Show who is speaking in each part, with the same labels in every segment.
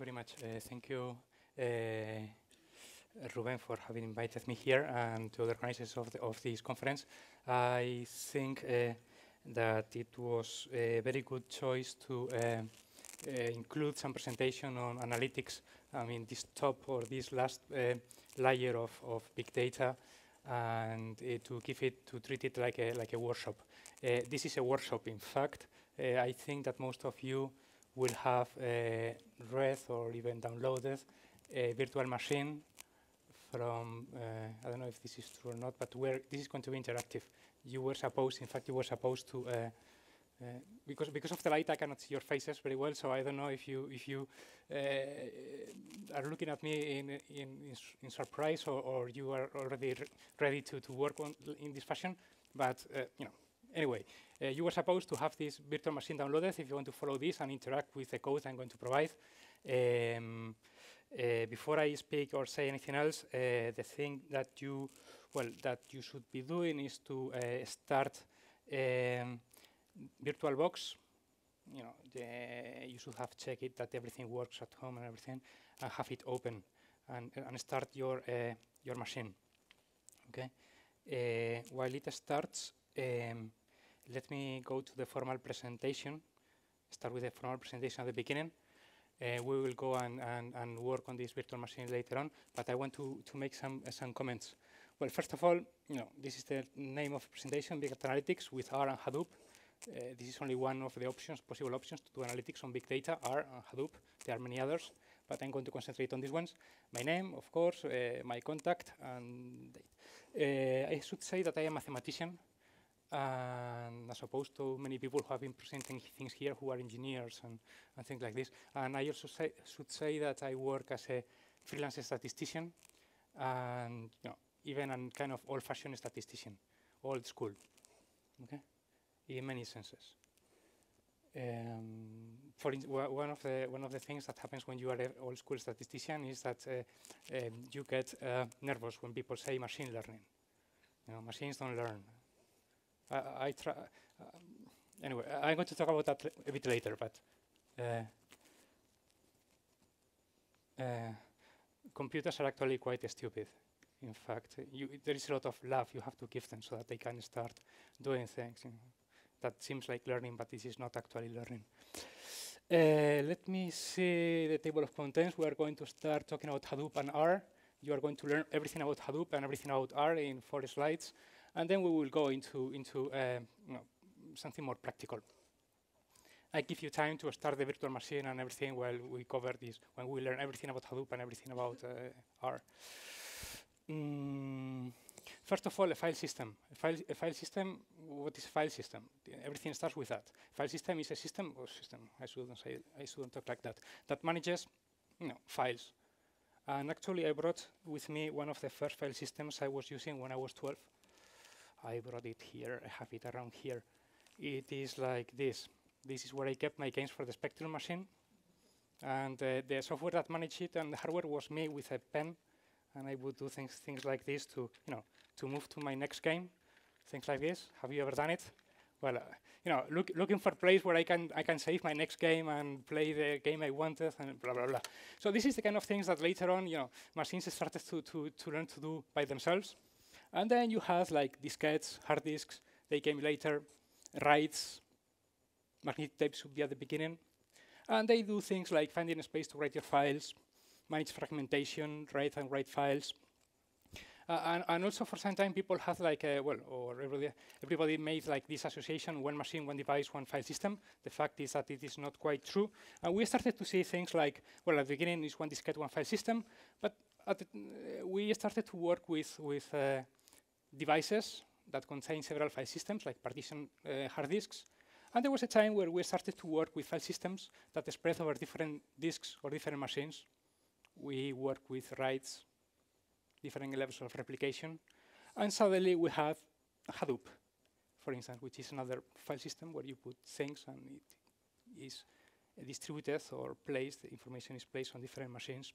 Speaker 1: very much. Uh, thank you, uh, Ruben, for having invited me here and to the organizers of, the, of this conference. I think uh, that it was a very good choice to uh, uh, include some presentation on analytics. I mean, this top or this last uh, layer of, of big data and to give it, to treat it like a, like a workshop. this is a workshop, in fact. I think that most of you will have uh, read or even downloaded a virtual machine from, uh, I don't know if this is true or not, but where this is going to be interactive. You were supposed, in fact, you were supposed to, uh, uh, because because of the light, I cannot see your faces very well. So I don't know if you if you uh, are looking at me in in, in, surprise or, or, you are already ready to to work on in this fashion. But uh, you know, anyway, uh, you were supposed to have this virtual machine downloaded if you want to follow this and interact with the code I'm going to provide. Um, uh, before I speak or say anything else, uh, the thing that you, well, that you should be doing is to uh, start um, VirtualBox. You know, the, you should have checked it that everything works at home and everything, and have it open and, and start your uh, your machine. Okay. Uh, while it starts, um, let me go to the formal presentation. Start with the formal presentation at the beginning. Uh, we will go and, and, and, work on this virtual machine later on, but I want to, to make some, uh, some comments. Well, first of all, you know, this is the name of the presentation, Big Data Analytics with R and Hadoop. Uh, this is only one of the options, possible options to do analytics on big data, R and Hadoop. There are many others, but I'm going to concentrate on these ones. My name, of course, uh, my contact, and uh, I should say that I am a mathematician and as opposed to many people who have been presenting things here who are engineers and, and things like this. And I also say, should say that I work as a freelance statistician and you know, even a kind of old-fashioned statistician, old school, okay, in many senses. Um, for one of the one of the things that happens when you are an old school statistician is that uh, um, you get uh, nervous when people say machine learning. You know, machines don't learn. I, I try. Um, anyway, I'm going to talk about that a bit later, but. Uh, uh, computers are actually quite stupid. In fact, there is a lot of love you have to give them so that they can start doing things. You know. That seems like learning, but this is not actually learning. Uh, let me see the table of contents. We are going to start talking about Hadoop and R. You are going to learn everything about Hadoop and everything about R in four slides and then we will go into, into uh, you know, something more practical. I give you time to start the virtual machine and everything while we cover this, when we learn everything about Hadoop and everything about uh, R. Mm, first of all, a file system. A file, a file system, what is a file system? Everything starts with that. File system is a system, or system, I shouldn't say, I shouldn't talk like that, that manages you know, files. And actually, I brought with me one of the first file systems I was using when I was 12. I brought it here, I have it around here. It is like this. This is where I kept my games for the Spectrum machine. And uh, the software that managed it and the hardware was me with a pen. And I would do things, things like this to, you know, to move to my next game. Things like this. Have you ever done it? Well, uh, you know, look, looking for a place where I can, I can save my next game and play the game I wanted and blah, blah, blah. So this is the kind of things that later on, you know, machines started to, to, to learn to do by themselves. And then you have like diskettes, hard disks, they came later, RAIDs, magnetic tapes should be at the beginning. And they do things like finding a space to write your files, manage fragmentation, write and write files. Uh, and, and, also for some time people have like, a, well, or everybody, everybody made like this association, one machine, one device, one file system. The fact is that it is not quite true. And we started to see things like, well, at the beginning is one diskette, one file system, but the, uh, we started to work with, with uh, devices that contain several file systems, like partition uh, hard disks. And there was a time where we started to work with file systems that spread over different disks or different machines. We work with RAIDs, different levels of replication. And suddenly we have Hadoop, for instance, which is another file system where you put things and it is distributed or placed, the information is placed on different machines.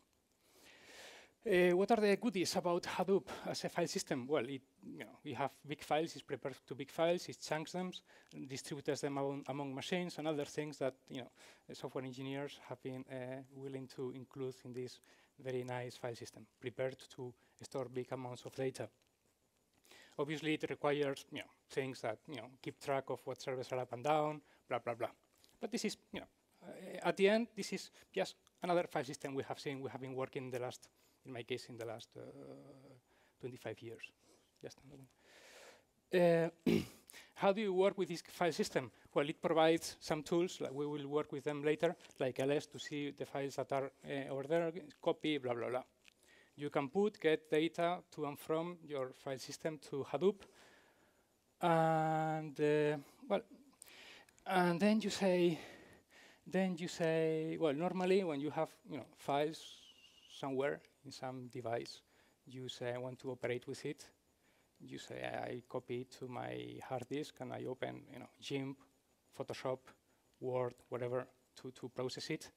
Speaker 1: Uh, what are the goodies about Hadoop as a file system? Well, it, you know, we have big files, it's prepared to big files, it chunks them, distributes them among, among, machines, and other things that you know, software engineers have been uh, willing to include in this very nice file system, prepared to store big amounts of data. Obviously, it requires you know, things that you know, keep track of what servers are up and down, blah, blah, blah. But this is, you know, uh, at the end, this is just another file system we have seen, we have been working in the last in my case, in the last uh, 25 years. Just uh, how do you work with this file system? Well, it provides some tools, like we will work with them later, like ls to see the files that are uh, over there, copy, blah, blah, blah. You can put, get data to and from your file system to Hadoop. And, uh, well, and then you say, then you say, well, normally when you have, you know, files somewhere in some device. You say, I want to operate with it. You say, I copy it to my hard disk and I open, you know, GIMP, Photoshop, Word, whatever, to, to process it.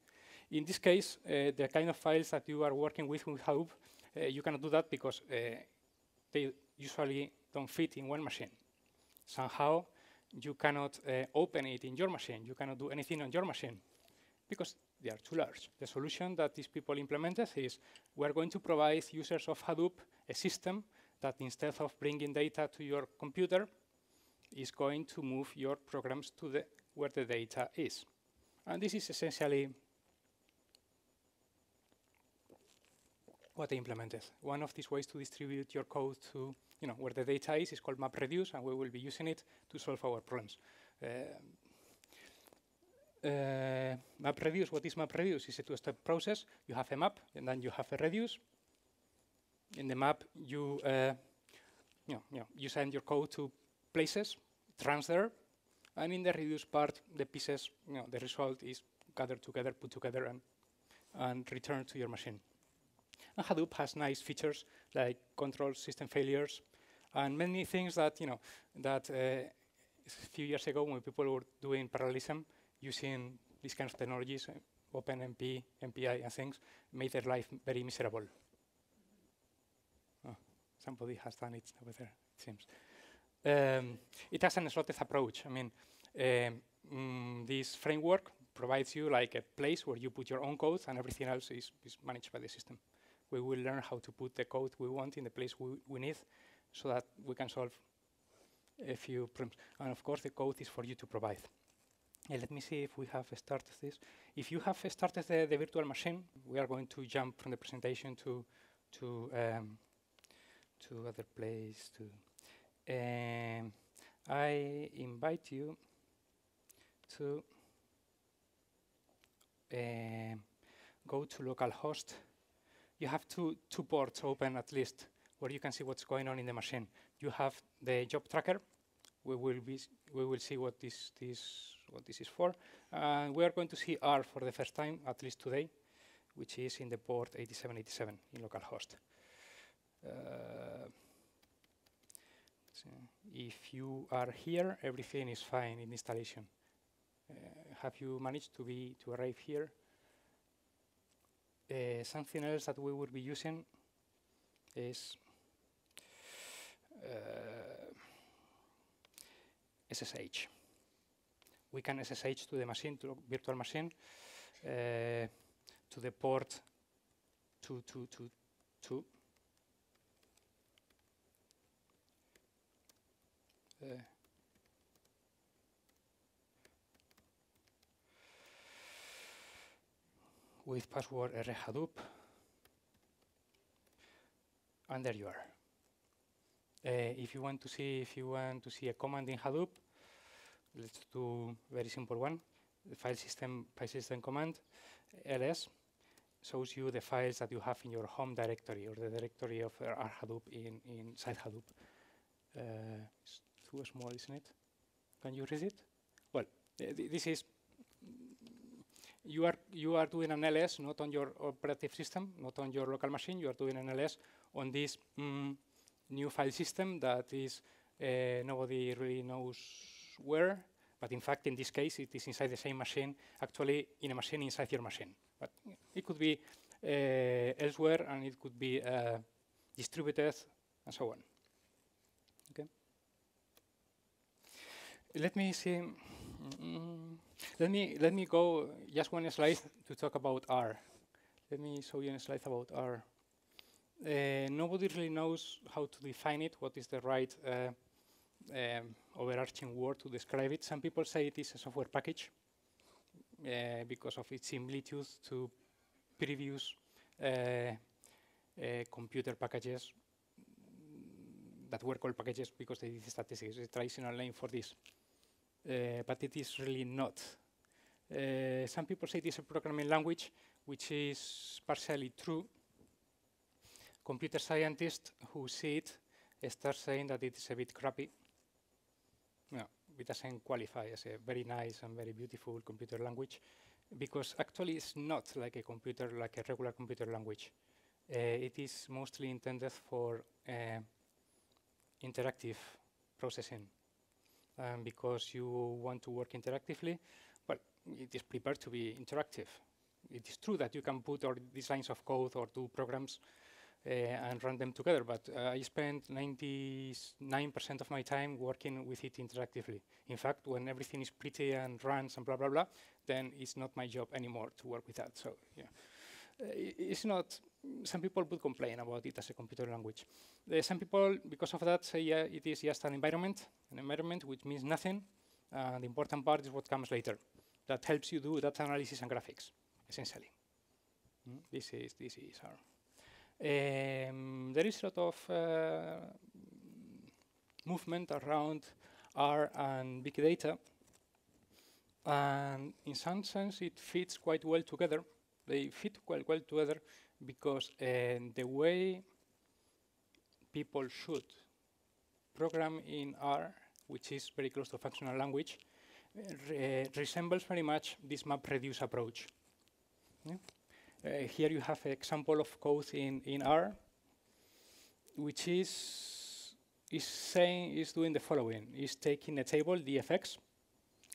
Speaker 1: In this case, uh, the kind of files that you are working with with Hadoop, uh, you cannot do that because uh, they usually don't fit in one machine. Somehow, you cannot uh, open it in your machine. You cannot do anything on your machine because they are too large. The solution that these people implemented is we're going to provide users of Hadoop a system that instead of bringing data to your computer, is going to move your programs to the where the data is. And this is essentially what they implemented. One of these ways to distribute your code to you know, where the data is is called MapReduce, and we will be using it to solve our problems. Uh, Uh, uh, MapReduce, what is MapReduce? It's a two-step process. You have a map, and then you have a reduce. In the map, you, uh, you, know, you, know, you send your code to places, there, and in the reduce part, the pieces, you know, the result is gathered together, put together, and, and returned to your machine. And Hadoop has nice features like control system failures, and many things that, you know, that uh, a few years ago when people were doing parallelism, using these kinds of technologies, uh, OpenMP, MPI, and things, made their life very miserable. Oh, somebody has done it over there, it seems. Um, it has an slotted approach. I mean, um, mm, this framework provides you like a place where you put your own code and everything else is, is managed by the system. We will learn how to put the code we want in the place we, we need so that we can solve a few problems. And of course, the code is for you to provide. Let me see if we have started this. If you have started the, the, virtual machine, we are going to jump from the presentation to to um, to other place. To um, I invite you to uh, go to localhost. You have two two ports open at least, where you can see what's going on in the machine. You have the job tracker. We will be we will see what this this what this is for. And we are going to see R for the first time, at least today, which is in the port 8787 in localhost. Uh, if you are here, everything is fine in installation. Uh, have you managed to be to arrive here? Uh, something else that we will be using is SSH. We can SSH to the machine, to virtual machine, uh, to the port 2222. Uh, with password rhadoop, and there you are. Uh, if you want to see if you want to see a command in Hadoop, let's do very simple one. The file system, file system command, ls, shows you the files that you have in your home directory or the directory of uh, Hadoop in, inside Hadoop. Uh, it's too small, isn't it? Can you read it? Well, th this is, you are, you are doing an ls not on your operative system, not on your local machine, you are doing an ls on this mm, new file system that is, uh, nobody really knows where, but in fact, in this case, it is inside the same machine, actually in a machine inside your machine. But it could be elsewhere, and it could be distributed, and so on. Okay. Let me see. Mm, let me let me go just one slide to talk about R. Let me show you a slide about R. Uh, nobody really knows how to define it. What is the right uh, um, overarching word to describe it? Some people say it is a software package uh, because of its similitude to previous uh, uh, computer packages that were called packages because they did statistics. It's a traditional name for this. Uh, but it is really not. Uh, some people say it is a programming language, which is partially true. Computer scientists who see it start saying that it is a bit crappy. No, it doesn't qualify as a very nice and very beautiful computer language because actually it's not like a computer, like a regular computer language. Uh, it is mostly intended for uh, interactive processing. Um, because you want to work interactively, well, it is prepared to be interactive. It is true that you can put all these lines of code or do programs and run them together, but uh, I spend 99% of my time working with it interactively. In fact, when everything is pretty and runs and blah, blah, blah, then it's not my job anymore to work with that. So, yeah. Uh, it's not some people would complain about it as a computer language. Uh, some people, because of that, say yeah, it is just an environment, an environment which means nothing. Uh, the important part is what comes later. That helps you do data analysis and graphics, essentially. Mm, this is this is R. Um, there is a lot of uh, movement around R and big data, and in some sense it fits quite well together. They fit quite well together because uh, the way people should program in R, which is very close to functional language, re resembles very much this MapReduce approach. Yeah? Uh, here you have an example of code in, in R, which is, is saying, is doing the following. Is taking a table, dfx,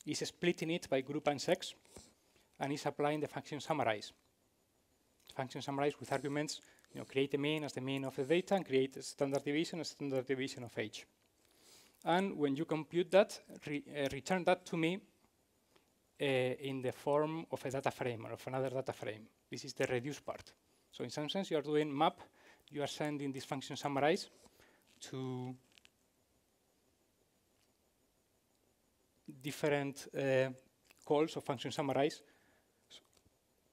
Speaker 1: is splitting it by group and sex, and is applying the function summarize function summarize with arguments, you know, create a mean as the mean of the data and create a standard deviation as standard deviation of age. And when you compute that, re uh, return that to me in the form of a data frame or of another data frame. This is the reduce part. So in some sense, you are doing map, you are sending this function summarize to different uh, calls of function summarize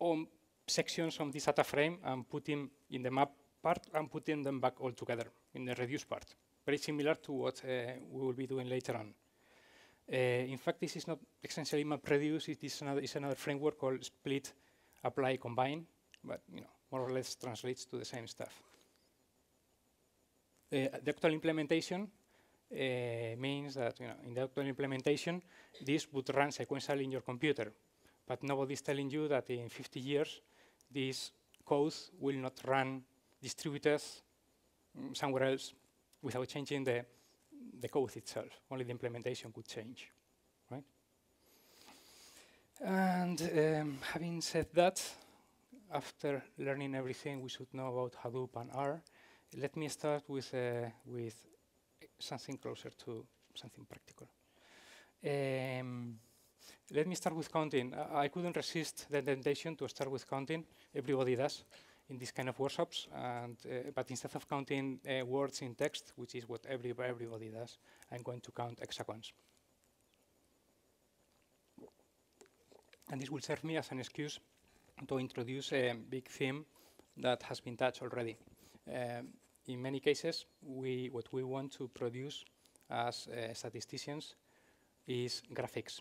Speaker 1: on sections from this data frame and putting in the map part and putting them back all together in the reduce part. Very similar to what uh, we will be doing later on. Uh, in fact, this is not essentially MapReduce. It is another, it's another framework called split, apply, combine, but you know, more or less translates to the same stuff. Uh, the actual implementation uh, means that you know, in the actual implementation, this would run sequentially in your computer, but nobody's telling you that in 50 years, this code will not run distributed mm, somewhere else without changing the, the code itself. Only the implementation could change, right? And um, having said that, after learning everything we should know about Hadoop and R, let me start with, uh, with something closer to something practical. Um, let me start with counting. Uh, I couldn't resist the temptation to start with counting. Everybody does in these kind of workshops. And, uh, but instead of counting uh, words in text, which is what every, everybody does, I'm going to count hexagons. And this will serve me as an excuse to introduce a big theme that has been touched already. Um, in many cases, we, what we want to produce as uh, statisticians is graphics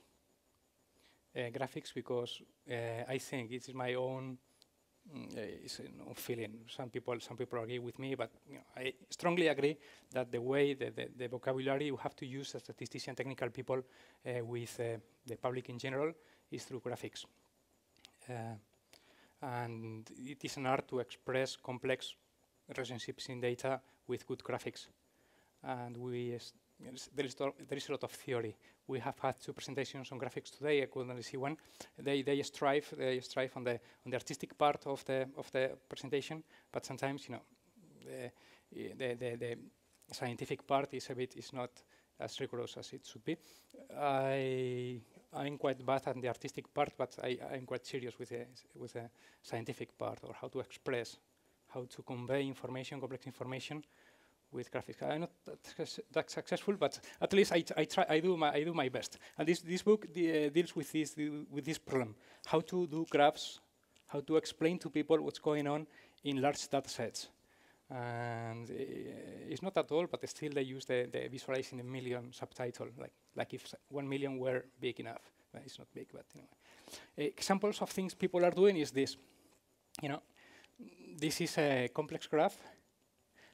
Speaker 1: uh, graphics because uh, I think it is my own mm, uh, feeling. Some people, some people agree with me, but you know, I strongly agree that the way the, the, the, vocabulary you have to use as statistician, technical people uh, with uh, the public in general is through graphics. Uh, and it is an art to express complex relationships in data with good graphics. and we there is there is a lot of theory. We have had two presentations on graphics today. I could only see one. They they strive they strive on the on the artistic part of the of the presentation, but sometimes you know the the the, the scientific part is a bit is not as rigorous as it should be. I I'm quite bad at the artistic part, but I, I'm quite serious with the with the scientific part or how to express, how to convey information, complex information with graphics. I'm not that, that successful, but at least I, I, try. I do my I do my best. And this this book uh, deals with this with this problem: how to do graphs, how to explain to people what's going on in large data sets. And uh, it's not at all, but still they use the, the visualizing a million subtitle, like like if one million were big enough. Well, it's not big, but anyway. Uh, examples of things people are doing is this. You know, this is a complex graph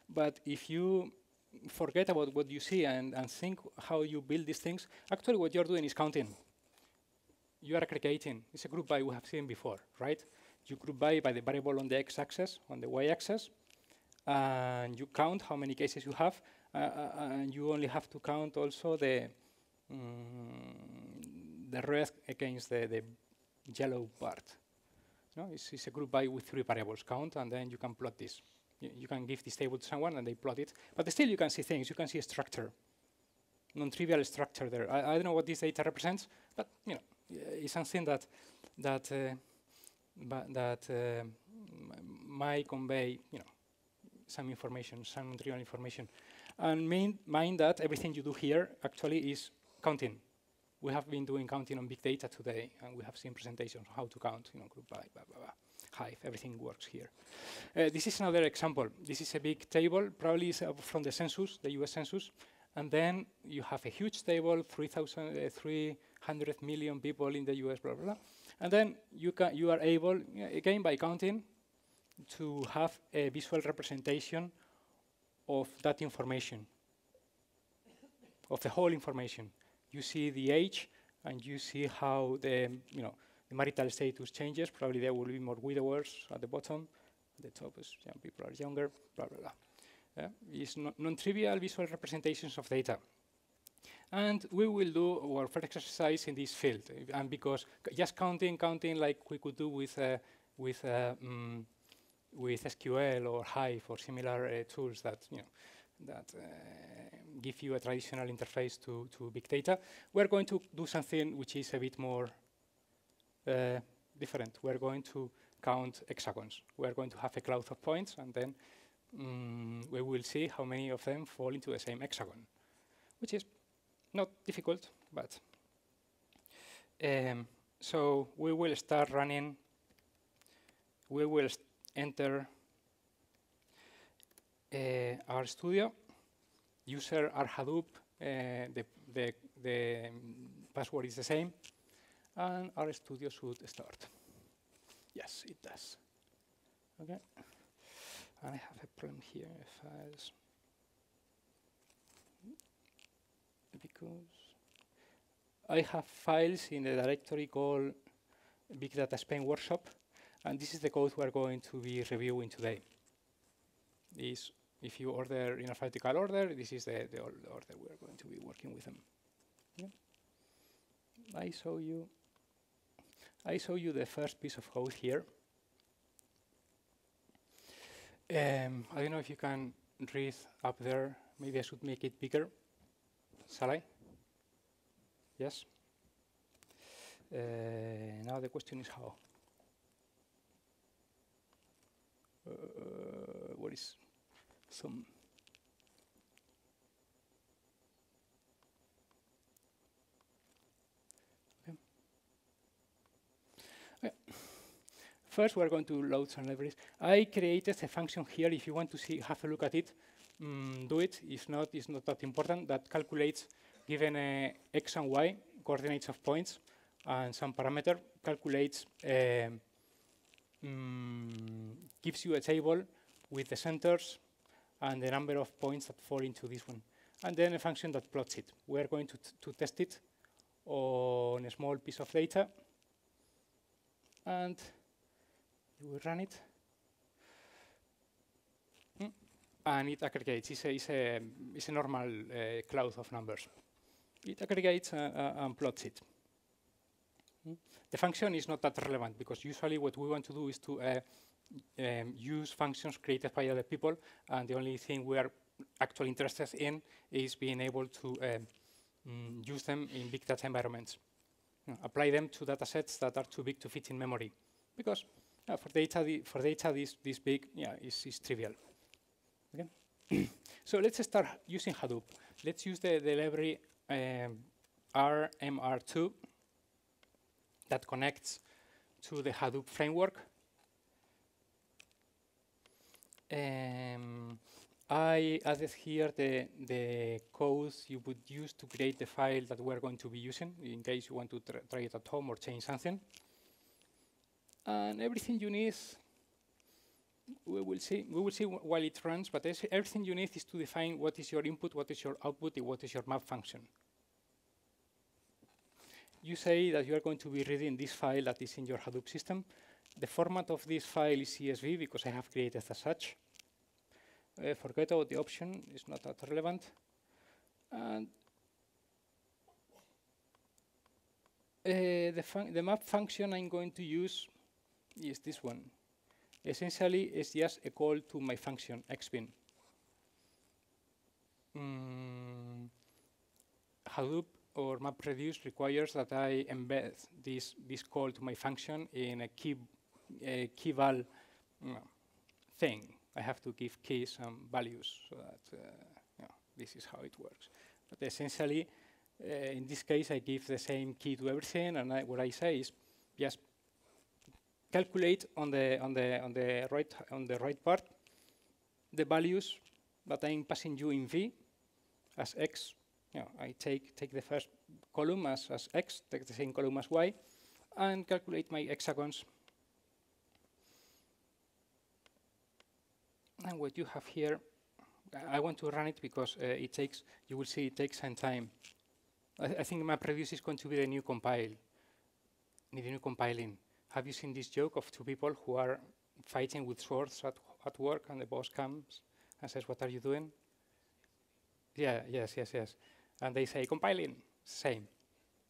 Speaker 1: but if you forget about what you see and, and think how you build these things, actually what you're doing is counting. You are aggregating. It's a group by we have seen before, right? You group by by the variable on the x-axis, on the y-axis, and you count how many cases you have, uh, uh, and you only have to count also the um, the red against the, the yellow part. No, it's, it's a group by with three variables count, and then you can plot this you, can give this table to someone and they plot it. But still you can see things. You can see a structure, non-trivial structure there. I, I, don't know what this data represents, but you know, it's something that that uh, that uh, might convey, you know, some information, some non-trivial information. And mind that everything you do here actually is counting. We have been doing counting on big data today, and we have seen presentations on how to count, you know, group by, blah, blah, blah. Hive. Everything works here. Uh, this is another example. This is a big table, probably uh, from the census, the US Census. And then you have a huge table, 3,000, uh, 300 million people in the US, blah, blah, blah. And then you, you are able, again by counting, to have a visual representation of that information, of the whole information. You see the age, and you see how the, you know, the marital status changes. Probably there will be more widowers at the bottom. At the top is young people are younger, blah, blah, blah. Uh, it's non-trivial visual representations of data. And we will do our first exercise in this field. And because just counting, counting like we could do with, uh, with, uh, mm, with SQL or Hive or similar uh, tools that, you know, that uh, give you a traditional interface to, to big data, we're going to do something which is a bit more uh, different. We're going to count hexagons. We're going to have a cloud of points, and then um, we will see how many of them fall into the same hexagon, which is not difficult, but um, so we will start running. We will enter uh, studio, User R Hadoop. Uh, the, the, the password is the same and RStudio should start. Yes, it does. Okay. And I have a problem here, files. Because I have files in the directory called Big Data Spain Workshop, and this is the code we're going to be reviewing today. This, if you order in alphabetical order, this is the, the order we're going to be working with them. Yeah. I show you I show you the first piece of code here. Um, I don't know if you can read up there. Maybe I should make it bigger. Shall I? Yes? Uh, now the question is how. Uh, what is some First, we're going to load some libraries. I created a function here. If you want to see, have a look at it, um, do it. If not, it's not that important. That calculates, given a x and y coordinates of points and some parameter, calculates, uh, um, gives you a table with the centers and the number of points that fall into this one. And then a function that plots it. We're going to, to test it on a small piece of data. And you will run it. Mm. and it aggregates. It's a, it's a, it's a normal uh, cloud of numbers. It aggregates uh, uh, and plots it. Hmm? The function is not that relevant because usually what we want to do is to uh, um, use functions created by other people, and the only thing we are actually interested in is being able to um, mm, use them in big data environments. Apply them to data sets that are too big to fit in memory. Because uh, for data, for data this, this big, yeah, is, is trivial. Okay? so let's start using Hadoop. Let's use the, the library um, RMR2 that connects to the Hadoop framework. Um, I added here the, the codes you would use to create the file that we're going to be using in case you want to tr try it at home or change something. And everything you need, we will see, we will see while it runs, but everything you need is to define what is your input, what is your output, and what is your map function. You say that you are going to be reading this file that is in your Hadoop system. The format of this file is CSV because I have created as such. Uh, forget about the option, it's not that relevant. And uh, the, the map function I'm going to use is this one. Essentially, it's just a call to my function, xbin. Mm, Hadoop or MapReduce requires that I embed this, this call to my function in a key, a key val mm, thing. I have to give keys some values so that uh, this is how it works. But essentially, uh, in this case, I give the same key to everything, and I, what I say is just calculate on the on the on the right on the right part the values that I'm passing you in V as X. You know, I take take the first column as, as X, take the same column as Y, and calculate my hexagons And what you have here, I want to run it because uh, it takes, you will see it takes some time. I, I think MapReduce is going to be the new compile, the new compiling. Have you seen this joke of two people who are fighting with swords at, at work and the boss comes and says, what are you doing? Yeah, yes, yes, yes. And they say, compiling, same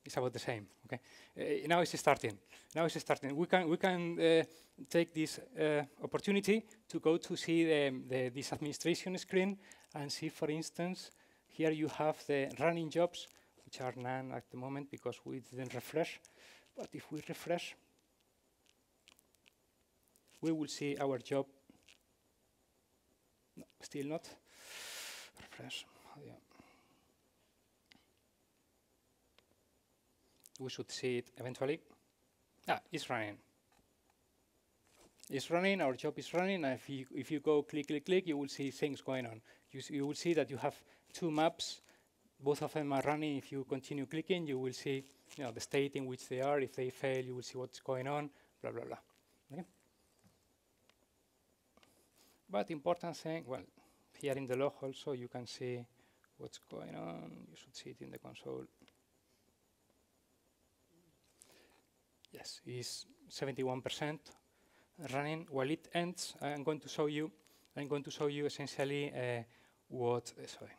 Speaker 1: it's about the same. Okay, uh, now it's starting. Now it's starting. We can we can uh, take this uh, opportunity to go to see the, the, this administration screen and see, for instance, here you have the running jobs, which are none at the moment because we didn't refresh. But if we refresh, we will see our job. No, still not. Refresh. Oh, yeah. We should see it eventually. Ah, it's running. It's running, our job is running, if you, if you go click, click, click, you will see things going on. You, you will see that you have two maps, both of them are running. If you continue clicking, you will see you know, the state in which they are. If they fail, you will see what's going on, blah, blah, blah. Okay? But important thing, well, here in the log also you can see what's going on. You should see it in the console. Yes, it's 71% running. While it ends, I'm going to show you. I'm going to show you essentially uh, what uh, sorry,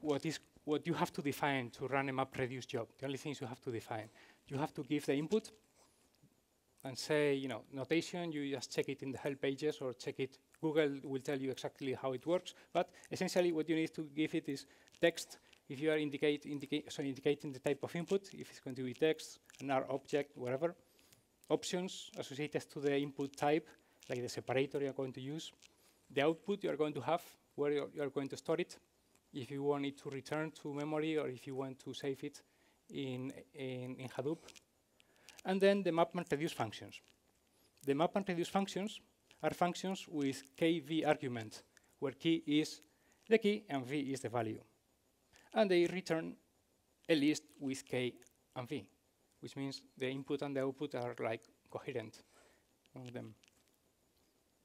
Speaker 1: what is what you have to define to run a MapReduce job. The only things you have to define. You have to give the input and say, you know, notation. You just check it in the help pages or check it. Google will tell you exactly how it works. But essentially, what you need to give it is text if you are indicate, indicate, so indicating the type of input, if it's going to be text, an R object, whatever, options associated to the input type, like the separator you are going to use, the output you are going to have, where you are going to store it, if you want it to return to memory or if you want to save it in, in, in Hadoop, and then the map and reduce functions. The map and reduce functions are functions with kv argument, where key is the key and v is the value and they return a list with k and v, which means the input and the output are like coherent among them.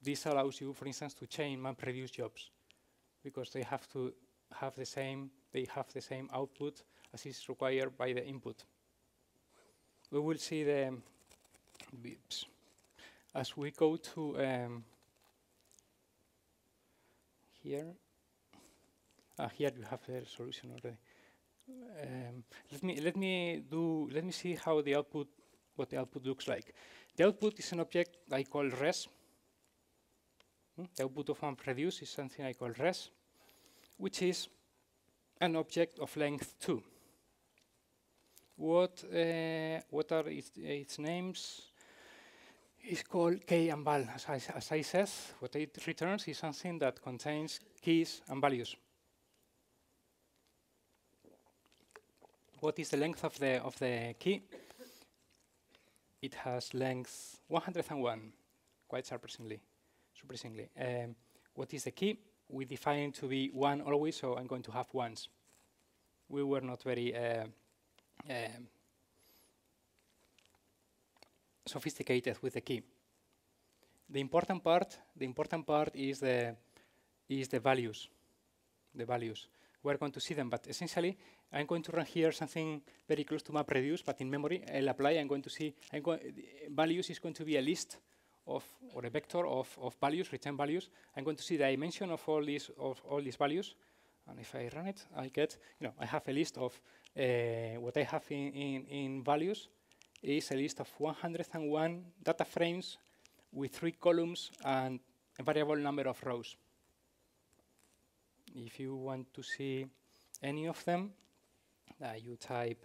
Speaker 1: This allows you, for instance, to chain MapReduce jobs because they have to have the same, they have the same output as is required by the input. We will see the beeps. As we go to um, here. Ah, here you have the solution already. Um, let me let me do let me see how the output what the output looks like. The output is an object I call res. Hmm? The output of MapReduce is something I call res, which is an object of length two. What uh, what are its, its names? It's called key and val. As I, as I said, what it returns is something that contains keys and values. What is the length of the of the key? It has length 101, quite surprisingly. Surprisingly, um, what is the key? We define it to be one always, so I'm going to have ones. We were not very uh, um, sophisticated with the key. The important part, the important part is the is the values, the values. We're going to see them, but essentially, I'm going to run here something very close to MapReduce, but in memory, lapply. I'm going to see go values is going to be a list of or a vector of, of values, return values. I'm going to see the dimension of all these of all these values, and if I run it, I get you know I have a list of uh, what I have in, in, in values is a list of 101 data frames with three columns and a variable number of rows. If you want to see any of them, uh, you type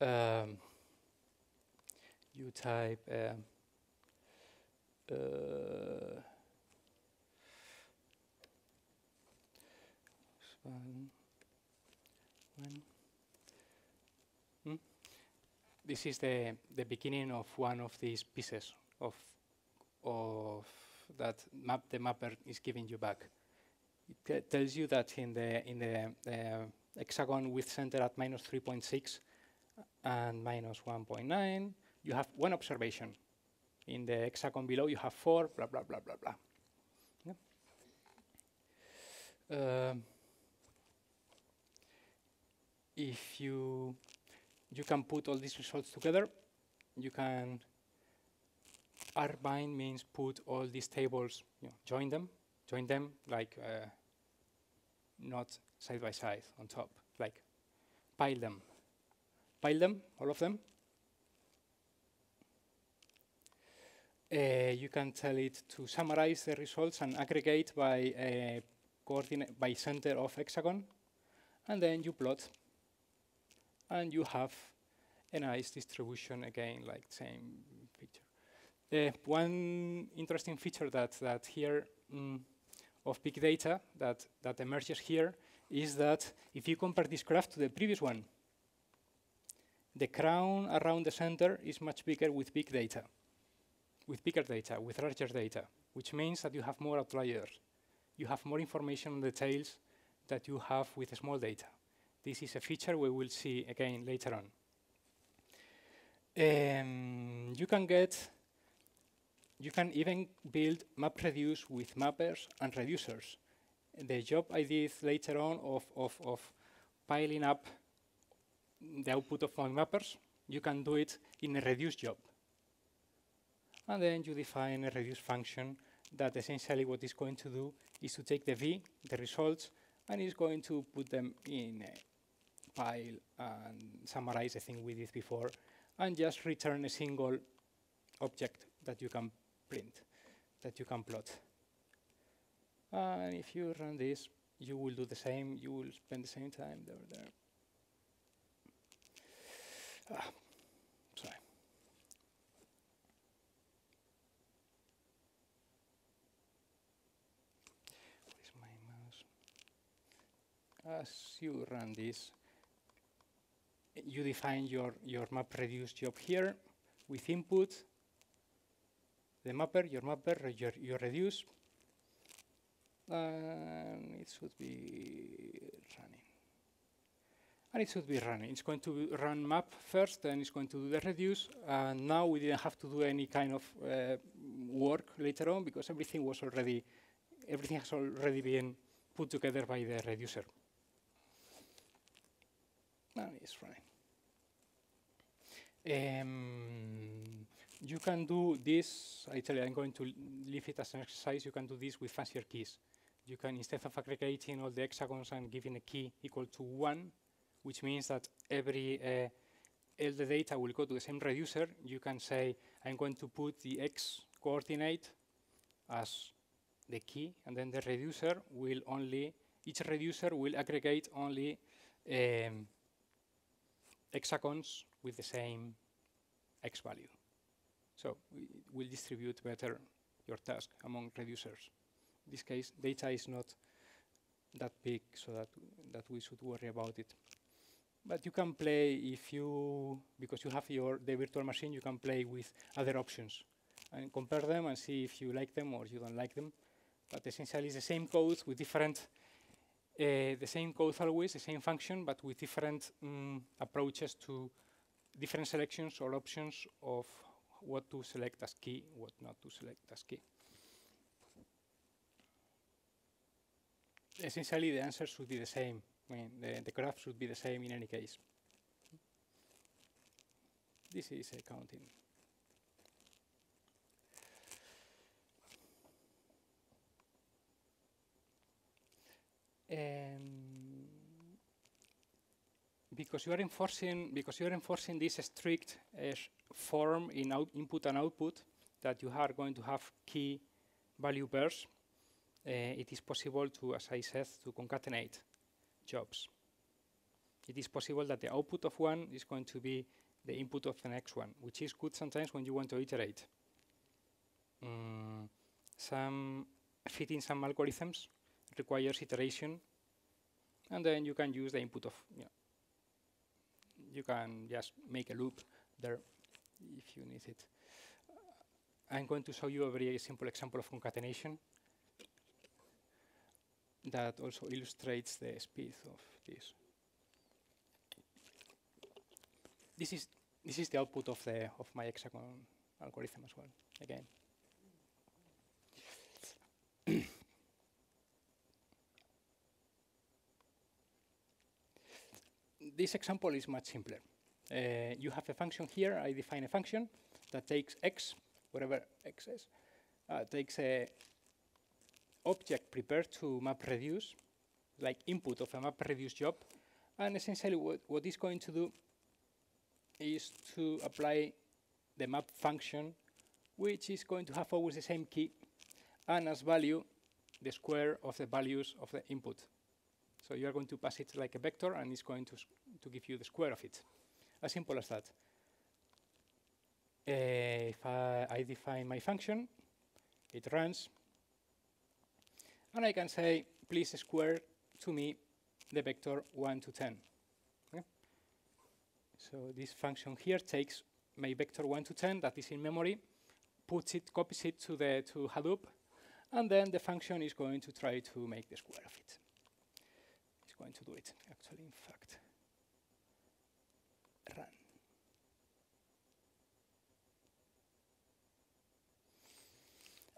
Speaker 1: um, you type um, uh, one, one. Hmm? This is the the beginning of one of these pieces of of that map the mapper is giving you back. It tells you that in the in the uh, hexagon with center at minus 3.6 and minus 1.9, you have one observation. In the hexagon below, you have four, blah, blah, blah, blah, blah. Yeah. Um, if you you can put all these results together, you can rbind means put all these tables, you know, join them, join them like uh, not side by side on top, like pile them, pile them, all of them. Uh, you can tell it to summarize the results and aggregate by uh, coordinate by center of hexagon, and then you plot, and you have a nice distribution again, like same picture. Uh, one interesting feature that that here mm, of big data that that emerges here is that if you compare this graph to the previous one, the crown around the center is much bigger with big data, with bigger data, with larger data, which means that you have more outliers. You have more information on the tails that you have with small data. This is a feature we will see again later on. Um, you can get, you can even build MapReduce with mappers and reducers. The job I did later on of, of, of piling up the output of my mappers, you can do it in a reduce job. And then you define a reduce function that essentially what it's going to do is to take the V, the results, and it's going to put them in a pile and summarize the thing we did before and just return a single object that you can print, that you can plot. And if you run this, you will do the same. You will spend the same time there. there. Ah, sorry. Where is my mouse? As you run this, you define your, your map reduce job here with input, the mapper, your mapper, your, your reduce, and it should be running. And it should be running. It's going to run map first, then it's going to do the reduce, and now we didn't have to do any kind of uh, work later on because everything was already, everything has already been put together by the reducer. And it's running. Um, you can do this, I tell you, I'm going to leave it as an exercise, you can do this with fancier keys. you can, instead of aggregating all the hexagons and giving a key equal to 1, which means that every uh, all the data will go to the same reducer, you can say, I'm going to put the x coordinate as the key, and then the reducer will only, each reducer will aggregate only um, hexagons with the same x value. So we will distribute better your task among reducers. In this case, data is not that big, so that that we should worry about it. But you can play if you, because you have your the virtual machine, you can play with other options and compare them and see if you like them or you don't like them. But essentially, it's the same code with different, uh, the same code always, the same function, but with different um, approaches to different selections or options of what to select as key, what not to select as key. Essentially, the answer should be the same. I mean, the, the graph should be the same in any case. This is a counting. Because you are enforcing because you are enforcing this strict uh, form in input and output that you are going to have key value pairs, uh, it is possible to, as I said, to concatenate jobs. It is possible that the output of one is going to be the input of the next one, which is good sometimes when you want to iterate. Mm, some fitting some algorithms requires iteration, and then you can use the input of, you, know, you can just make a loop there if you need it. I'm going to show you a very simple example of concatenation that also illustrates the speed of this. This is this is the output of the of my hexagon algorithm as well. Again. this example is much simpler. Uh, you have a function here. I define a function that takes x, whatever x is, uh, takes a object prepared to map reduce, like input of a map reduce job, and essentially what, what it's going to do is to apply the map function, which is going to have always the same key, and as value, the square of the values of the input. So you are going to pass it like a vector, and it's going to, to give you the square of it. As simple as that. Uh, if I, I define my function, it runs, and I can say, please square to me the vector 1 to 10. Okay? So this function here takes my vector 1 to 10 that is in memory, puts it, copies it to the to Hadoop, and then the function is going to try to make the square of it. It's going to do it, actually, in fact. Run.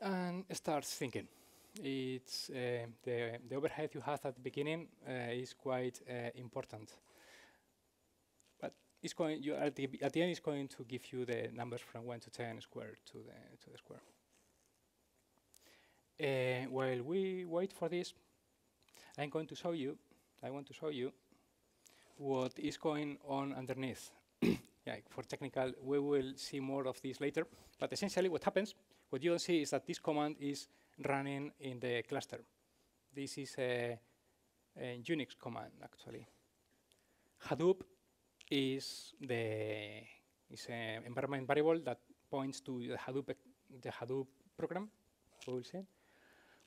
Speaker 1: And starts thinking it's uh, the, the overhead you have at the beginning uh, is quite uh, important. But it's going you at the, at the end, it's going to give you the numbers from 1 to 10 squared to the, to the square. Uh, while we wait for this, I'm going to show you, I want to show you what is going on underneath. yeah, for technical, we will see more of this later. But essentially what happens, what you don't see is that this command is running in the cluster. This is a, a Unix command, actually. Hadoop is the is an environment variable that points to the Hadoop the Hadoop program. We'll see.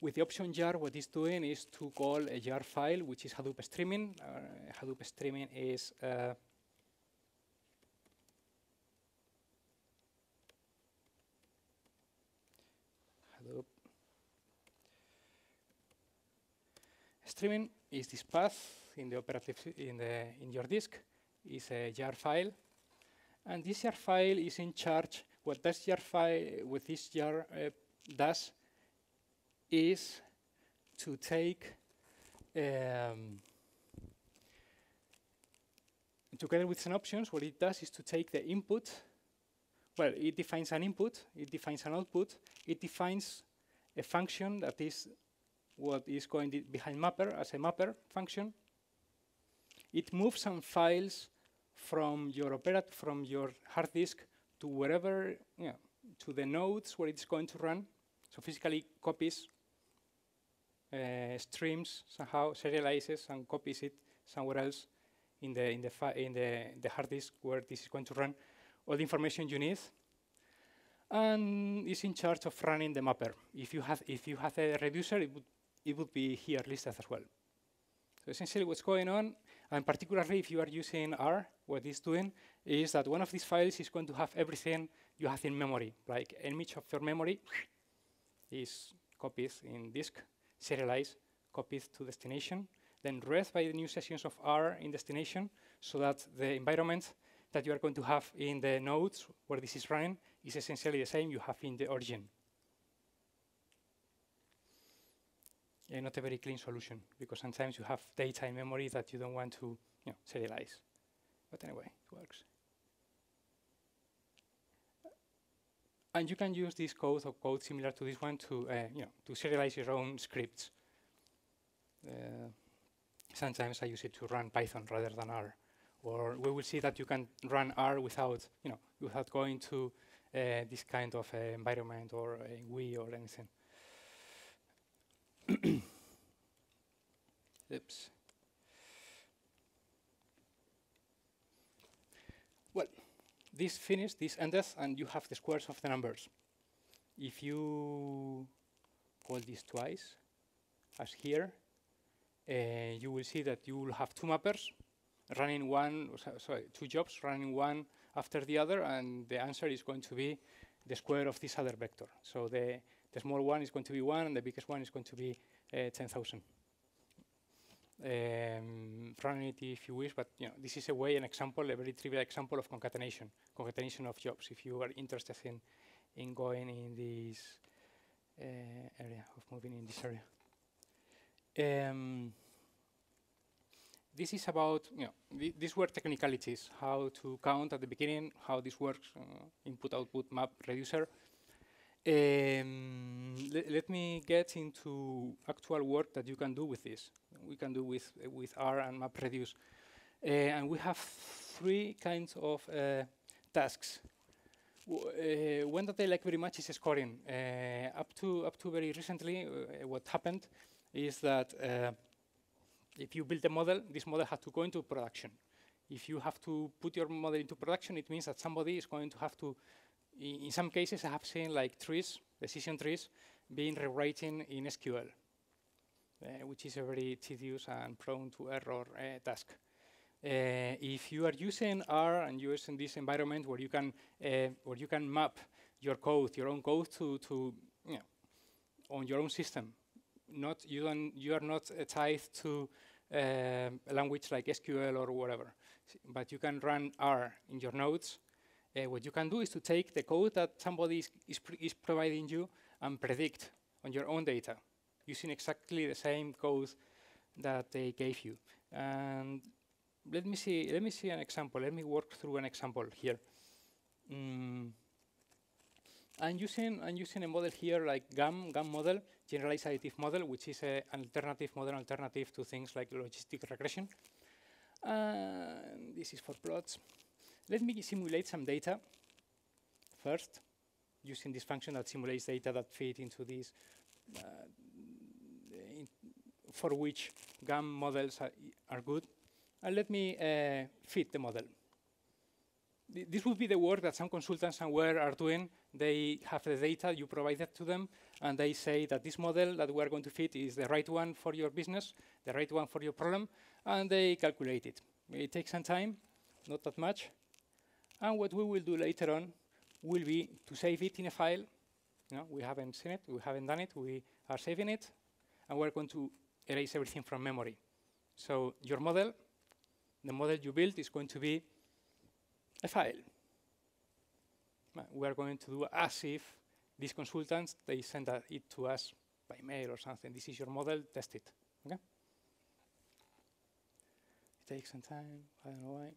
Speaker 1: With the option jar, what it's doing is to call a jar file, which is Hadoop streaming. Uh, Hadoop streaming is uh, streaming is this path in the operative in the in your disk is a jar file, and this jar file is in charge. What this jar file with this jar uh, does is to take um, together with some options. What it does is to take the input. Well, it defines an input. It defines an output. It defines a function that is what is going behind mapper as a mapper function. It moves some files from your from your hard disk to wherever, yeah, to the nodes where it's going to run. So physically copies uh, streams somehow, serializes and copies it somewhere else in the in the in the, the hard disk where this is going to run all the information you need and is in charge of running the mapper. If you have if you have a reducer, it would it would be here listed as well. So essentially, what's going on, and particularly if you are using R, what it's doing is that one of these files is going to have everything you have in memory, like an image of your memory is copied in disk, serialized, copied to destination, then read by the new sessions of R in destination, so that the environment that you are going to have in the nodes where this is running is essentially the same you have in the origin. Uh, not a very clean solution, because sometimes you have data in memory that you don't want to you know, serialize. But anyway, it works. And you can use this code or code similar to this one to, uh, you know, to serialize your own scripts. Uh, sometimes I use it to run Python rather than R. Or we will see that you can run R without, you know, without going to uh, this kind of uh, environment or a GUI or anything. Oops. Well, this finished, this ended, and you have the squares of the numbers. If you call this twice, as here, uh, you will see that you will have two mappers running one, sorry, two jobs running one after the other, and the answer is going to be the square of this other vector. So the, the small one is going to be 1, and the biggest one is going to be uh, 10,000. Um, run it if you wish, but you know, this is a way, an example, a very trivial example of concatenation, concatenation of jobs, if you are interested in, in going in this uh, area, of moving in this area. Um, this is about, you know, th these were technicalities, how to count at the beginning, how this works, uh, input, output, map, reducer. Um, le let me get into actual work that you can do with this. We can do with, uh, with R and MapReduce. Uh, and we have three kinds of uh, tasks. W one that I like very much is scoring. up, to, up to very recently, what happened is that if you build a model, this model has to go into production. If you have to put your model into production, it means that somebody is going to have to, in, some cases I have seen like trees, decision trees, being rewritten in SQL, uh, which is a very tedious and prone to error uh, task. Uh, if you are using R and using this environment where you can where you can map your code, your own code to to you know, on your own system, not you don't you are not tied to a language like SQL or whatever, but you can run R in your nodes. Uh, what you can do is to take the code that somebody is, is, is, providing you and predict on your own data using exactly the same code that they gave you. And let me see. Let me see an example. Let me work through an example here. Mm. I'm using I'm using a model here like GAM GAM model, generalized additive model, which is an alternative model alternative to things like logistic regression. And this is for plots. Let me simulate some data first, using this function that simulates data that fit into this, uh, in for which GAM models are, are good. And let me uh, fit the model this would be the work that some consultants somewhere are doing. They have the data, you provided to them, and they say that this model that we are going to fit is the right one for your business, the right one for your problem, and they calculate it. It takes some time, not that much. And what we will do later on will be to save it in a file. Know, we haven't seen it, we haven't done it, we are saving it, and we're going to erase everything from memory. So your model, the model you built is going to be a file. We are going to do as if these consultants, they send it to us by mail or something. This is your model, test it. Okay? It takes some time, I don't know why.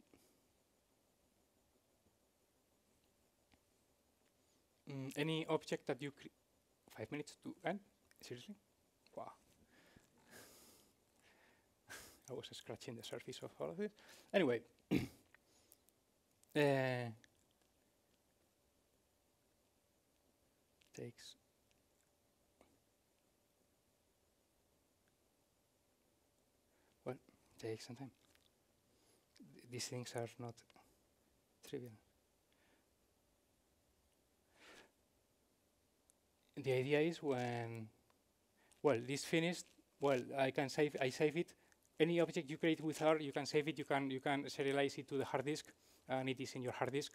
Speaker 1: Mm, any object that you five minutes to end? Seriously? Wow. I was scratching the surface of all of this. Anyway, uh, takes well takes some time. Th these things are not trivial. The idea is when well this finished well I can save I save it any object you create with R you can save it you can you can serialize it to the hard disk and it is in your hard disk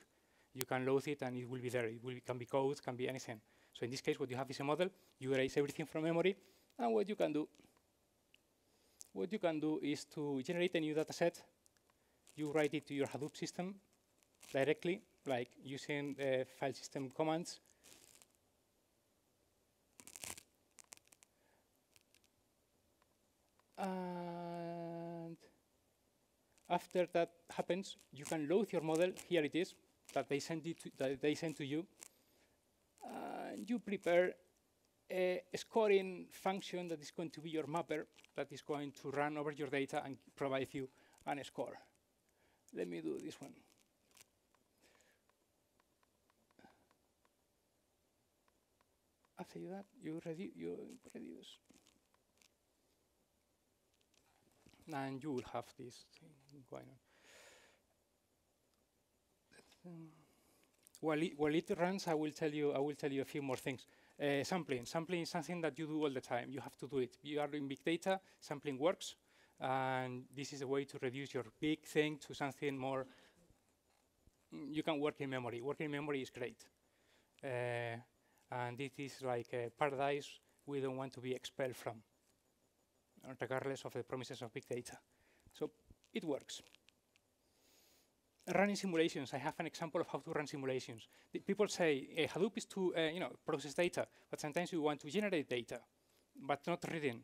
Speaker 1: you can load it and it will be there it will can be code can be anything so in this case, what you have is a model. You erase everything from memory, and what you can do, what you can do is to generate a new data set. You write it to your Hadoop system directly, like using uh, file system commands. And after that happens, you can load your model. Here it is that they send it to, that they send to you and you prepare a scoring function that is going to be your mapper that is going to run over your data and provide you a score. Let me do this one. After that, you, redu you reduce. And you will have this thing going on. While it, while it runs, I will tell you, I will tell you a few more things. Uh, sampling. Sampling is something that you do all the time. You have to do it. You are in big data, sampling works, and this is a way to reduce your big thing to something more. You can work in memory. Working in memory is great. Uh, and it is like a paradise we don't want to be expelled from, regardless of the promises of big data. So it works running simulations. I have an example of how to run simulations. The people say uh, Hadoop is to uh, you know process data, but sometimes you want to generate data, but not reading.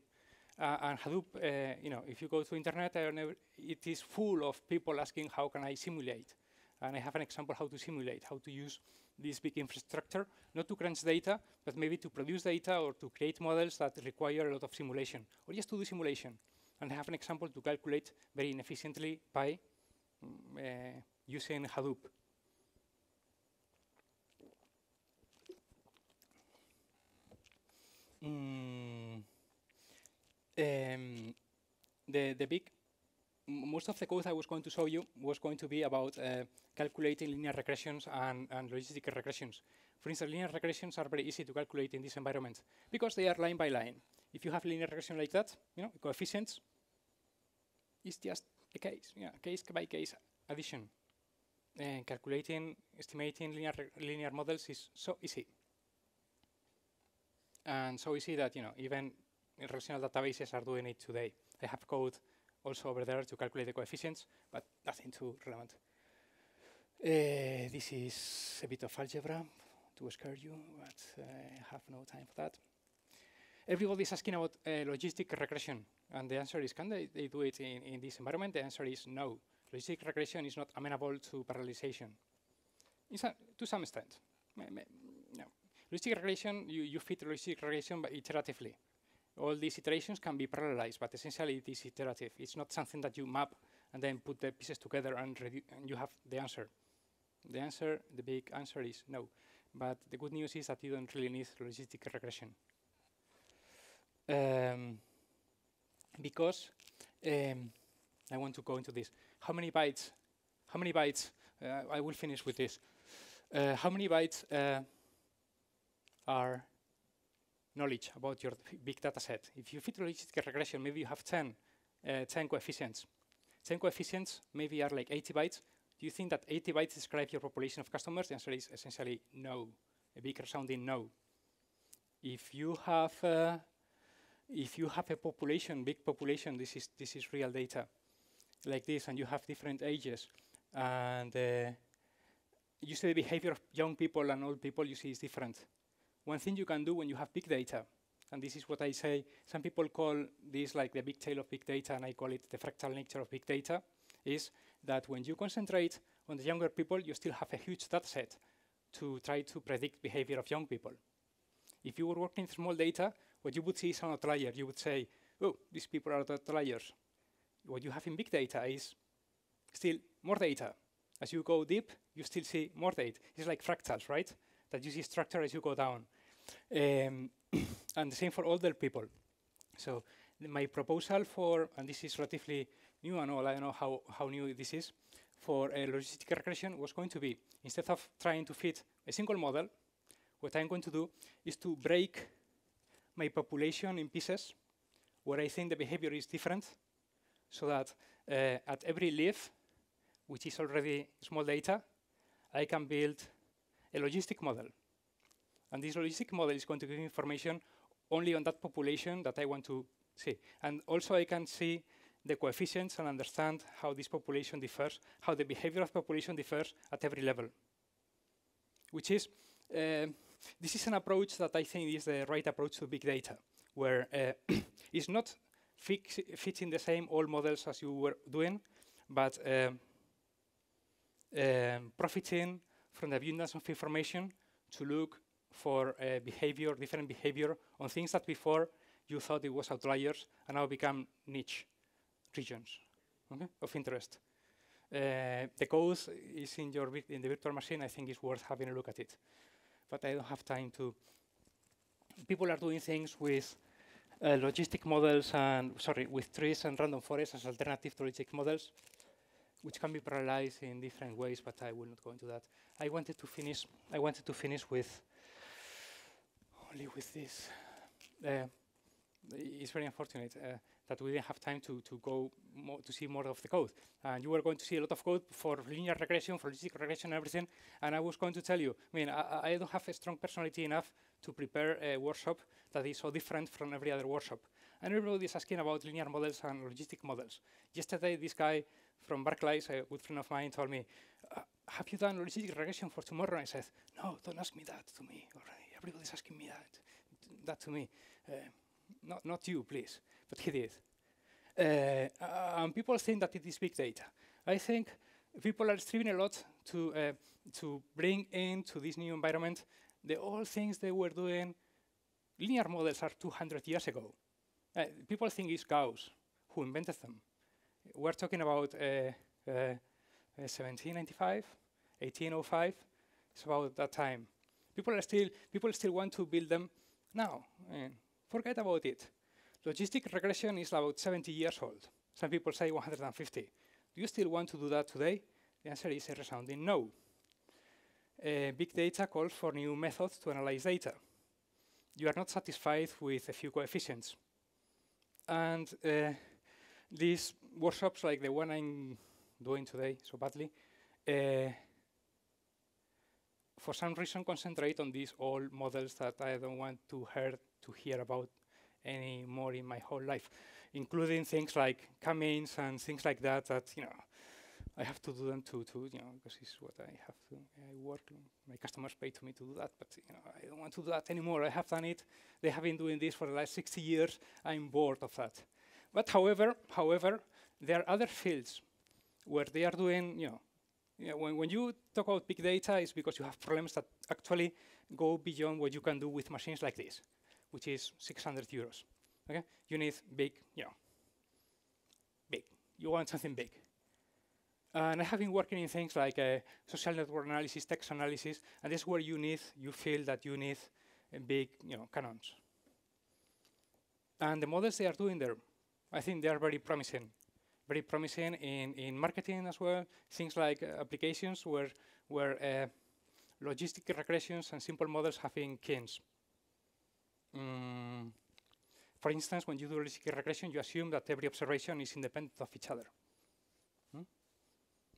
Speaker 1: Uh, and Hadoop, uh, you know, if you go to internet, it is full of people asking how can I simulate. And I have an example how to simulate, how to use this big infrastructure, not to crunch data, but maybe to produce data or to create models that require a lot of simulation, or just to do simulation. And have an example to calculate very inefficiently by uh, using Hadoop. Mm, um, the, the big, most of the code I was going to show you was going to be about uh, calculating linear regressions and, and logistic regressions. For instance, linear regressions are very easy to calculate in this environment because they are line by line. If you have linear regression like that, you know, coefficients, it's just a case, yeah, case by case addition. And calculating, estimating linear, linear models is so easy. And so easy that, you know, even relational databases are doing it today. I have code also over there to calculate the coefficients, but nothing too relevant. Uh, this is a bit of algebra to scare you, but I have no time for that. Everybody is asking about uh, logistic regression, and the answer is, can they, they do it in, in this environment? The answer is no. Logistic regression is not amenable to parallelization. To some extent. No. Logistic regression, you, you fit logistic regression but iteratively. All these iterations can be parallelized, but essentially it is iterative. It's not something that you map and then put the pieces together and, and you have the answer. The answer, the big answer is no. But the good news is that you don't really need logistic regression um, because um, I want to go into this. How many bytes? How many bytes? Uh, I will finish with this. Uh, how many bytes uh, are knowledge about your big data set? If you fit logistic regression, maybe you have 10, uh, 10 coefficients. 10 coefficients maybe are like 80 bytes. Do you think that 80 bytes describe your population of customers? The answer is essentially no, a big resounding no. If you have uh, if you have a population, big population, this is, this is real data, like this, and you have different ages, and uh, you see the behavior of young people and old people, you see is different. One thing you can do when you have big data, and this is what I say, some people call this like the big tail of big data, and I call it the fractal nature of big data, is that when you concentrate on the younger people, you still have a huge data set to try to predict behavior of young people. If you were working with small data, what you would see is an outlier. You would say, oh, these people are the outliers. what you have in big data is still more data. As you go deep, you still see more data. It's like fractals, right? That you see structure as you go down. Um, and the same for older people. So my proposal for, and this is relatively new and all, I don't know how, how new this is, for a logistic regression was going to be, instead of trying to fit a single model, what I'm going to do is to break my population in pieces where I think the behavior is different, so that uh, at every leaf, which is already small data, I can build a logistic model. And this logistic model is going to give information only on that population that I want to see. And also I can see the coefficients and understand how this population differs, how the behavior of population differs at every level. Which is, uh, this is an approach that I think is the right approach to big data, where uh, it's not fix fitting the same old models as you were doing, but um, profiting from the abundance of information to look for uh, behavior, different behavior on things that before you thought it was outliers and now become niche regions okay, of interest. Uh, the code is in your in the virtual machine. I think it's worth having a look at it, but I don't have time to. People are doing things with uh, logistic models and sorry with trees and random forests as alternative to logistic models, which can be parallelized in different ways. But I will not go into that. I wanted to finish. I wanted to finish with only with this. Uh, it's very unfortunate uh, that we didn't have time to, to go to see more of the code. And you were going to see a lot of code for linear regression, for logistic regression, and everything. And I was going to tell you, I mean, I, I don't have a strong personality enough to prepare a workshop that is so different from every other workshop. And everybody is asking about linear models and logistic models. Yesterday, this guy from Barclays, a good friend of mine, told me, uh, have you done logistic regression for tomorrow? And I said, no, don't ask me that to me already. Everybody's asking me that, that to me. Uh, not, not you, please, but he did. Uh, and people think that it is big data. I think people are striving a lot to, uh, to bring into this new environment the old things they were doing. Linear models are 200 years ago. Uh, people think it's Gauss who invented them. We're talking about 1795, 1805. It's about that time. People are still people still want to build them now. forget about it. Logistic regression is about 70 years old. Some people say 150. Do you still want to do that today? The answer is a resounding no. Uh, big data calls for new methods to analyze data. You are not satisfied with a few coefficients. And uh, these workshops, like the one I'm doing today so badly, uh, for some reason concentrate on these old models that I don't want to hear to hear about anymore in my whole life, including things like K-means and things like that. That you know, I have to do them too, too, you know, because it's what I have to. I work. My customers pay to me to do that, but you know, I don't want to do that anymore. I have done it. They have been doing this for the last 60 years. I'm bored of that. But however, however, there are other fields where they are doing, you know, yeah, when, when you talk about big data, it's because you have problems that actually go beyond what you can do with machines like this, which is 600 euros. Okay, you need big, you know, big. You want something big. and I have been working in things like uh, social network analysis, text analysis, and this is where you need, you feel that you need uh, big, you know, cannons. And the models they are doing there, I think they are very promising very promising in, in marketing as well. Things like uh, applications where, where uh, logistic regressions and simple models have been kings. Mm. For instance, when you do logistic regression, you assume that every observation is independent of each other. Hmm?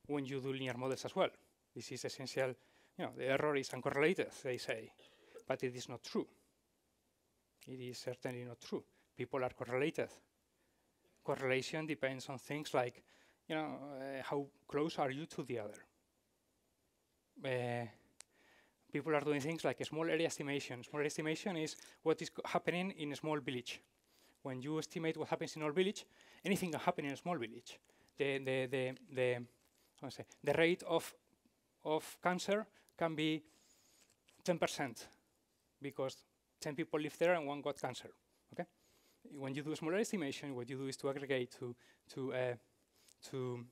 Speaker 1: When you do linear models as well, this is essential. You know, the error is uncorrelated, they say, but it is not true. It is certainly not true. People are correlated correlation depends on things like, you know, uh, how close are you to the other. Uh, people are doing things like small area estimation. Small estimation is what is happening in a small village. When you estimate what happens in a village, anything can happen in a small village. The the the the say, the rate of of cancer can be 10% because 10 people live there and one got cancer. When you do a small area estimation, what you do is to aggregate to to uh, to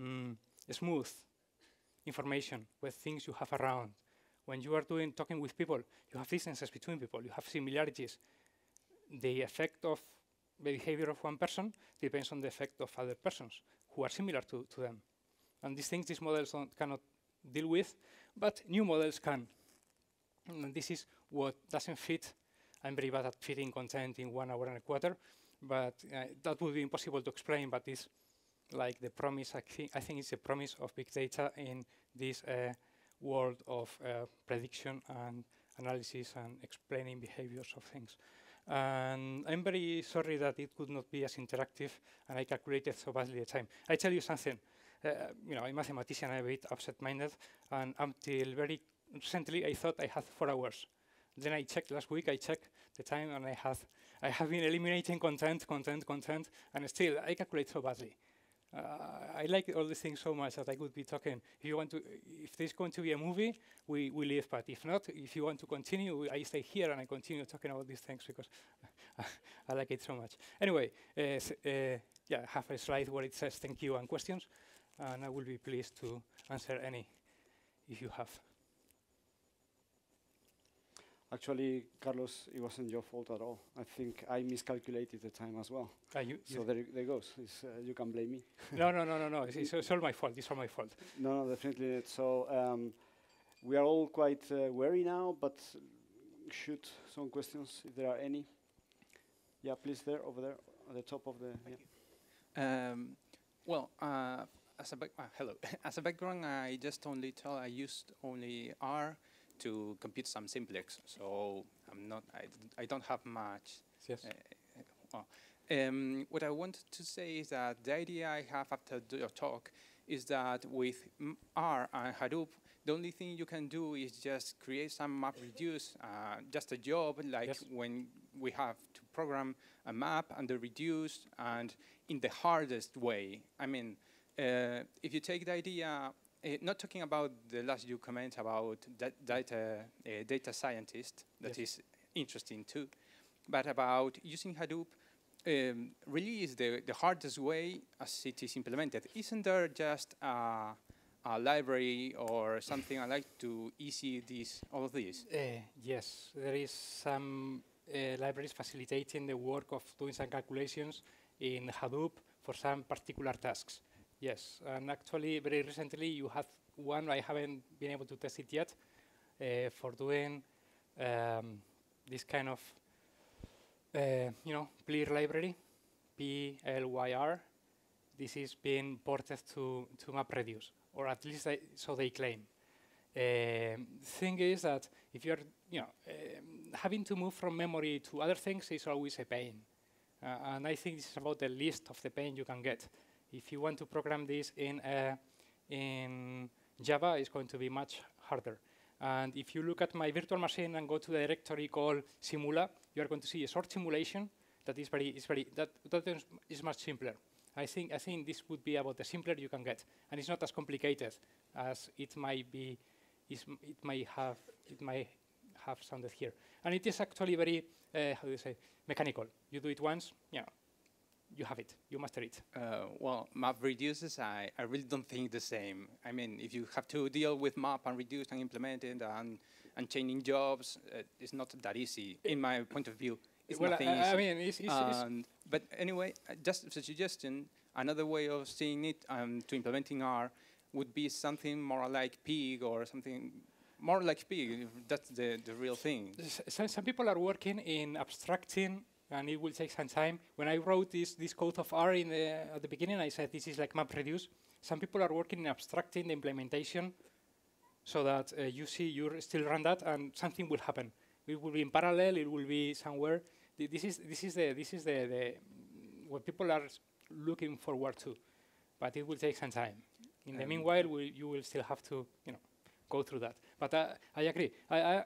Speaker 1: mm, smooth information with things you have around. When you are doing talking with people, you have distances between people, you have similarities. The effect of the behavior of one person depends on the effect of other persons who are similar to, to them. And these things these models cannot deal with, but new models can. And this is what doesn't fit. I'm very bad at fitting content in one hour and a quarter, but uh, that would be impossible to explain, but it's like the promise, I, thi I think it's the promise of big data in this uh, world of uh, prediction and analysis and explaining behaviors of things. And I'm very sorry that it could not be as interactive and I calculated so badly the time. I tell you something, uh, you know, I'm a mathematician, I'm a bit upset-minded, and until very recently I thought I had four hours. Then I checked last week, I checked the time and I have, I have been eliminating content, content, content, and still I calculate so badly. Uh, I like all these things so much that I could be talking. If you want to, if there's going to be a movie, we, we leave. But if not, if you want to continue, I stay here and I continue talking about these things because I like it so much. Anyway, uh, uh, yeah, have a slide where it says thank you and questions, and I will be pleased to answer any if you have.
Speaker 2: Actually, Carlos, it wasn't your fault at all. I think I miscalculated the time as well.
Speaker 1: Ah, you,
Speaker 2: so there, there goes. Uh, you can blame me.
Speaker 1: no, no, no, no, no. It's, it's, all my fault. It's all my fault.
Speaker 2: No, no, definitely not. So um, we are all quite uh, wary now, but shoot some questions if there are any. Yeah, please, there, over there, at the top of the.
Speaker 3: Yeah. Um, well, uh, as a uh, hello. as a background, I just only tell I used only R to compute some simplex. So I'm not, I, I don't have much.
Speaker 1: Yes.
Speaker 3: Uh, well, um, what I wanted to say is that the idea I have after your talk is that with R and Hadoop, the only thing you can do is just create some map reduce, uh, just a job like yes. when we have to program a map and the reduce and in the hardest way. I mean, uh, if you take the idea uh, not talking about the last you comment about data uh, data scientist, that yes. is interesting too, but about using Hadoop um, really is the, the hardest way as it is implemented. Isn't there just a, a library or something I like to easy this all of this?
Speaker 1: Uh, yes, there is some uh, libraries facilitating the work of doing some calculations in Hadoop for some particular tasks. Yes, and actually very recently you have one, I haven't been able to test it yet, uh, for doing um, this kind of, uh, you know, PLYR library, P-L-Y-R. This is being ported to, to MapReduce, or at least so they claim. Uh, thing is that if you're, you know, um, having to move from memory to other things is always a pain. Uh, and I think this is about the least of the pain you can get if you want to program this in, uh, in Java, it's going to be much harder. And if you look at my virtual machine and go to the directory called Simula, you are going to see a short simulation that is very, is very that, that is much simpler. I think, I think this would be about the simpler you can get. And it's not as complicated as it might be, it might have, it might have sounded here. And it is actually very, uh, how do you say, mechanical. You do it once, yeah, you have it, you master it.
Speaker 3: Uh, well, map reduces, I, I really don't think the same. I mean, if you have to deal with map and reduce and implement it and, and changing jobs, uh, it's not that easy, in my point of view. It's
Speaker 1: well,
Speaker 3: nothing
Speaker 1: I,
Speaker 3: easy.
Speaker 1: I mean, it's, it's,
Speaker 3: but anyway, uh, just a suggestion, another way of seeing it um, to implementing R would be something more like Pig or something more like Pig. That's the, the real thing.
Speaker 1: Some, some people are working in abstracting and it will take some time. When I wrote this, this code of R in the, at the beginning, I said this is like MapReduce. Some people are working in abstracting the implementation so that uh, you see you still run that and something will happen. It will be in parallel, it will be somewhere. This is, this is, the, this is the, the what people are looking forward to, but it will take some time. In um the meanwhile, we, you will still have to, you know, go through that. But uh, I agree. I, I,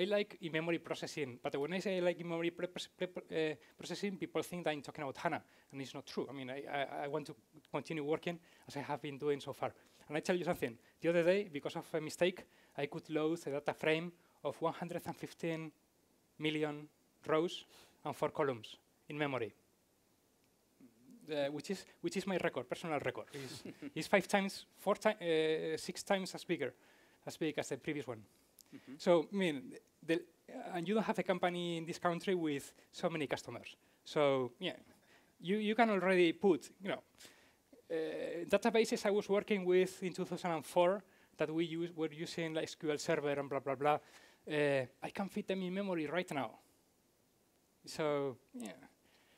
Speaker 1: I, like in-memory processing. But when I say I like in-memory uh, processing, people think that I'm talking about HANA, and it's not true. I mean, I, I, I, want to continue working as I have been doing so far. And I tell you something. The other day, because of a mistake, I could load a data frame of 115 million rows, and four columns in memory. Uh, which is which is my record, personal record. is is five times, four times, uh, six times as bigger, as big as the previous one.
Speaker 3: Mhm.
Speaker 1: So I mean, the, uh, and you don't have a company in this country with so many customers. So yeah, you you can already put you know uh, databases I was working with in 2004 that we use were using like SQL Server and blah blah blah. Uh, I can fit them in memory right now. So yeah.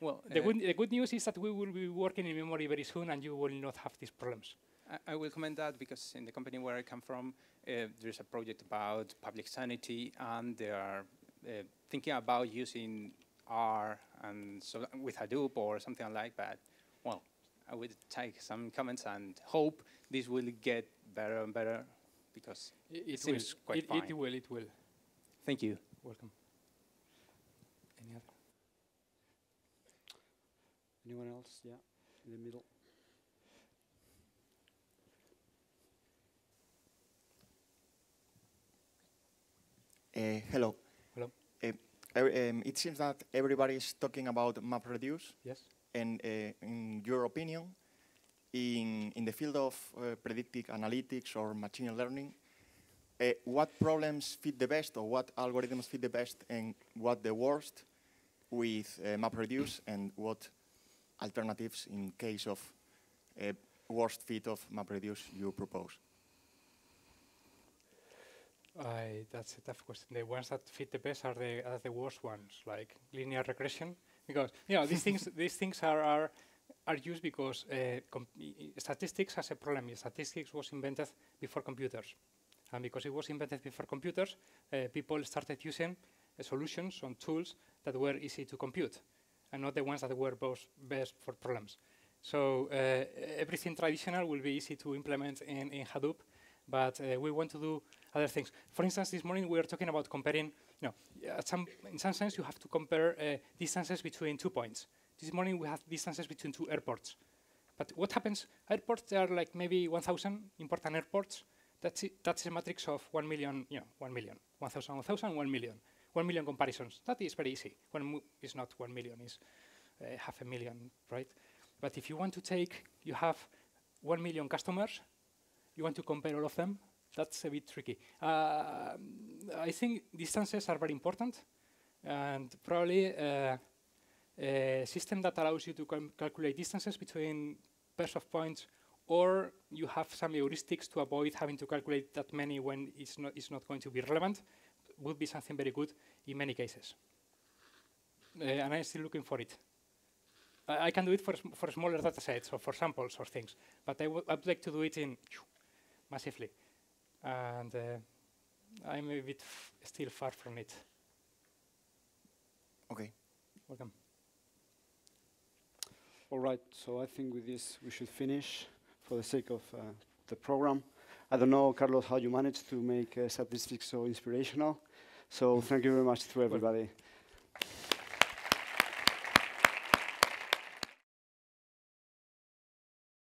Speaker 3: Well,
Speaker 1: The,
Speaker 3: uh,
Speaker 1: good, the good news is that we will be working in memory very soon and you will not have these problems.
Speaker 3: I, I will comment that because in the company where I come from, uh, there's a project about public sanity, and they are uh, thinking about using R and so with Hadoop or something like that. Well, I would take some comments and hope this will get better and better because
Speaker 1: I- It,
Speaker 3: seems
Speaker 1: will.
Speaker 3: quite
Speaker 1: it, it will, it will.
Speaker 3: thank you.
Speaker 1: Welcome. Any other?
Speaker 2: Anyone else? Yeah, in the middle.
Speaker 4: Uh, hello.
Speaker 1: Hello.
Speaker 4: Uh, um, it seems that everybody is talking about MapReduce,
Speaker 1: Yes?
Speaker 4: and uh, in your opinion, in, in the field of uh, predictive analytics or machine learning, uh, what problems fit the best, or what algorithms fit the best, and what the worst with uh, MapReduce, and what alternatives in case of worst fit of MapReduce you propose?
Speaker 1: I, that's a tough question. The ones that fit the best are the, are the worst ones, like linear regression. Because, you know, these things, these things are, are, are used because uh, statistics has a problem. Statistics was invented before computers. And because it was invented before computers, uh, people started using uh, solutions on tools that were easy to compute and not the ones that were both best for problems. So uh, everything traditional will be easy to implement in, in Hadoop, but uh, we want to do other things. For instance, this morning we were talking about comparing, you know, some, in some sense you have to compare uh, distances between two points. This morning we have distances between two airports. But what happens, airports, there are like maybe 1,000 important airports. That's, it, that's a matrix of 1 million, you know, 1 million, 1,000, 1,000, 1 million. 1 million comparisons. That is very easy. Mo- it's not 1 million, it's uh, half a million, right? But if you want to take, you have 1 million customers, you want to compare all of them, that's a bit tricky. Uh, I think distances are very important, and probably uh, a system that allows you to cal- calculate distances between pairs of points, or you have some heuristics to avoid having to calculate that many when it's not, it's not going to be relevant, would be something very good in many cases. Uh, and I'm still looking for it. I, I can do it for, for smaller data sets or for samples or things, but I would like to do it in massively. And uh, I'm a bit f- still far from it.
Speaker 4: Okay.
Speaker 1: Welcome.
Speaker 2: All right, so I think with this we should finish for the sake of uh, the program. I don't know, Carlos, how you managed to make uh, statistics so inspirational. So thank you very much to everybody.